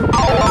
Oh.